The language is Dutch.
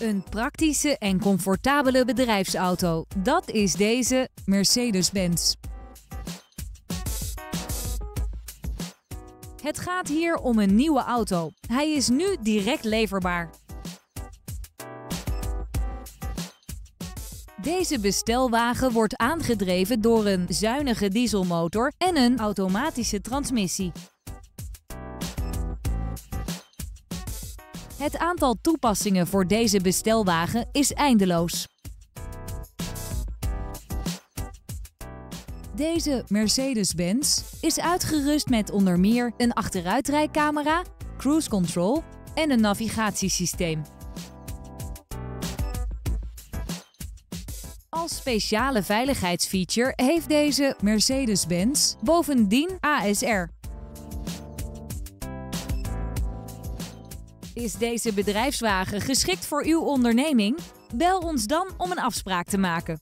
Een praktische en comfortabele bedrijfsauto. Dat is deze Mercedes-Benz. Het gaat hier om een nieuwe auto. Hij is nu direct leverbaar. Deze bestelwagen wordt aangedreven door een zuinige dieselmotor en een automatische transmissie. Het aantal toepassingen voor deze bestelwagen is eindeloos. Deze Mercedes-Benz is uitgerust met onder meer een achteruitrijcamera, cruise control en een navigatiesysteem. Als speciale veiligheidsfeature heeft deze Mercedes-Benz bovendien ASR. Is deze bedrijfswagen geschikt voor uw onderneming? Bel ons dan om een afspraak te maken.